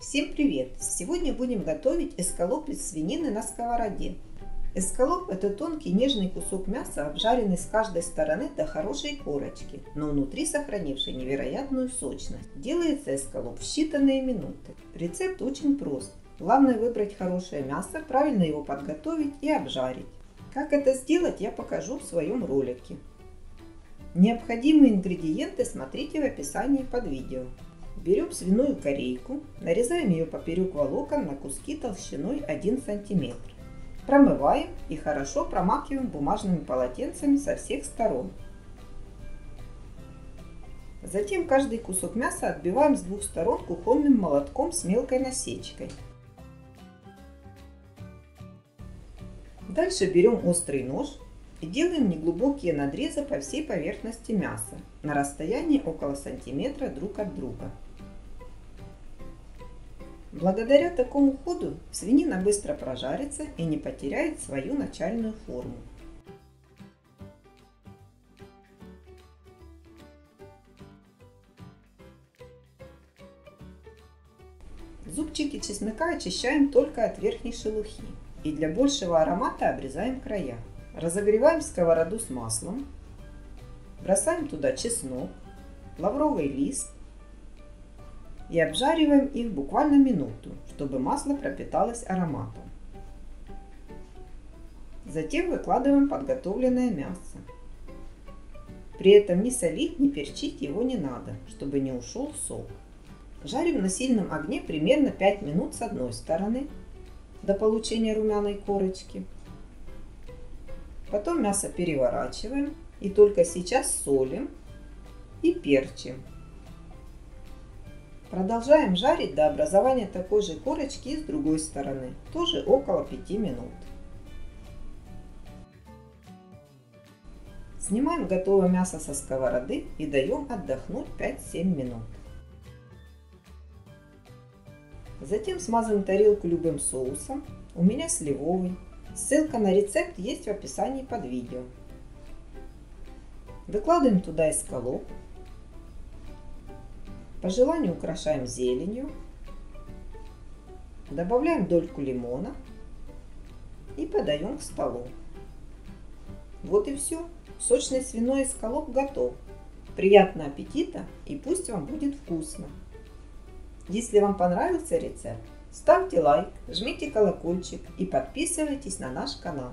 Всем привет! Сегодня будем готовить эскалоп из свинины на сковороде. Эскалоп – это тонкий нежный кусок мяса, обжаренный с каждой стороны до хорошей корочки, но внутри сохранивший невероятную сочность. Делается эскалоп в считанные минуты. Рецепт очень прост. Главное выбрать хорошее мясо, правильно его подготовить и обжарить. Как это сделать, я покажу в своем ролике. Необходимые ингредиенты смотрите в описании под видео. Берем свиную корейку, нарезаем ее поперек волокон на куски толщиной 1 см. Промываем и хорошо промакиваем бумажными полотенцами со всех сторон. Затем каждый кусок мяса отбиваем с двух сторон кухонным молотком с мелкой насечкой. Дальше берем острый нож и делаем неглубокие надрезы по всей поверхности мяса на расстоянии около сантиметра друг от друга. Благодаря такому ходу свинина быстро прожарится и не потеряет свою начальную форму. Зубчики чеснока очищаем только от верхней шелухи и для большего аромата обрезаем края. Разогреваем сковороду с маслом, бросаем туда чеснок, лавровый лист, и обжариваем их буквально минуту, чтобы масло пропиталось ароматом. Затем выкладываем подготовленное мясо. При этом ни солить, ни перчить его не надо, чтобы не ушел сок. Жарим на сильном огне примерно 5 минут с одной стороны, до получения румяной корочки. Потом мясо переворачиваем и только сейчас солим и перчим Продолжаем жарить до образования такой же корочки с другой стороны, тоже около 5 минут. Снимаем готовое мясо со сковороды и даем отдохнуть 5-7 минут. Затем смазываем тарелку любым соусом, у меня сливовый. Ссылка на рецепт есть в описании под видео. Выкладываем туда эскалоп, по желанию украшаем зеленью. Добавляем дольку лимона и подаем к столу. Вот и все. Сочный свиной эскалоп готов. Приятного аппетита и пусть вам будет вкусно. Если вам понравился рецепт, ставьте лайк, жмите колокольчик и подписывайтесь на наш канал.